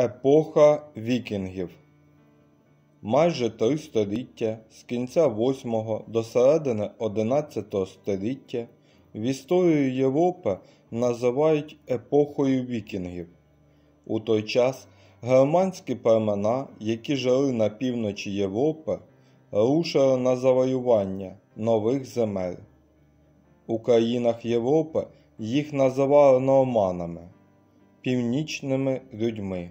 Епоха вікінгів Майже три століття з кінця 8 до середини 11 століття в історії Європи називають епохою вікінгів. У той час германські племена, які жили на півночі Європи, рушили на завоювання нових земель. У країнах Європи їх називали норманами, північними людьми.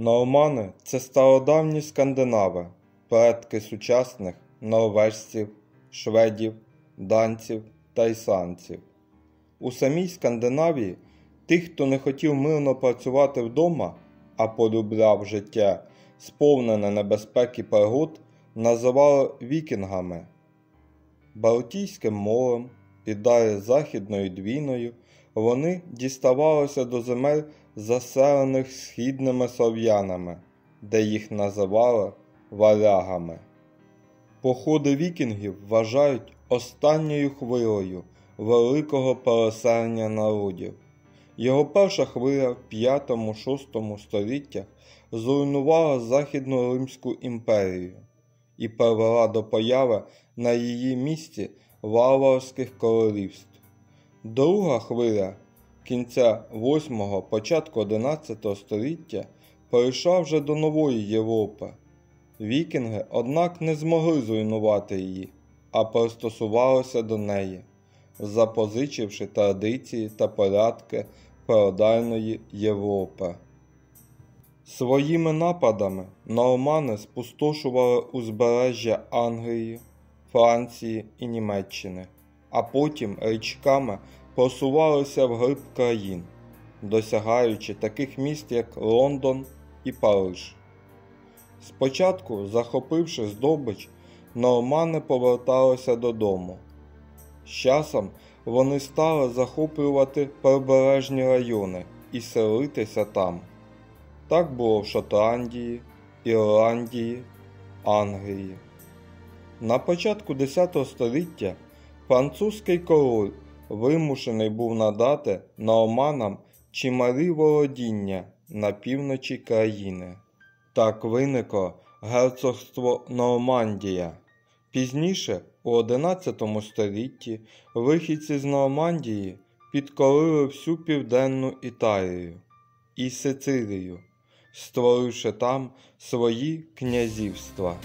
Нормани це стародавні скандинави, предки сучасних норвежців, шведів, данців та ісландців. У самій Скандинавії тих, хто не хотів мирно працювати вдома, а полюбляв життя, сповнене небезпеки пригод, називали вікінгами. Балтійським морем і далі Західною двіною вони діставалися до земель, заселених східними слов'янами, де їх називали варягами. Походи вікінгів вважають останньою хвилею великого переселення народів. Його перша хвиля в 5-6 століттях зруйнувала Західну Римську імперію і привела до появи на її місці варварських королівств. Друга хвиля кінця 8-го, початку 11 століття перейшла вже до нової Європи. Вікінги, однак, не змогли зруйнувати її, а пристосувалися до неї, запозичивши традиції та порядки феодальної Європи. Своїми нападами нормани спустошували узбережжя Англії, Франції і Німеччини, а потім річками просувалися вглиб країн, досягаючи таких міст, як Лондон і Париж. Спочатку, захопивши здобич, нормани поверталися додому. З часом вони стали захоплювати прибережні райони і селитися там. Так було в Шотландії, Ірландії, Англії. На початку X століття французький король вимушений був надати норманам чималі володіння на півночі країни. Так виникло герцогство Нормандія. Пізніше, у XI столітті, вихідці з Нормандії підкорили всю південну Італію і Сицилію, створивши там свої князівства.